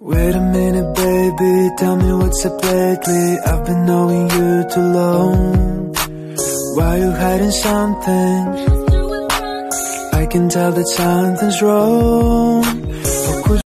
Wait a minute, baby, tell me what's up lately. I've been knowing you too long. Why you hiding something? I can tell that something's wrong.